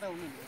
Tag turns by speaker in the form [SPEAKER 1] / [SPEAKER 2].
[SPEAKER 1] 在我们。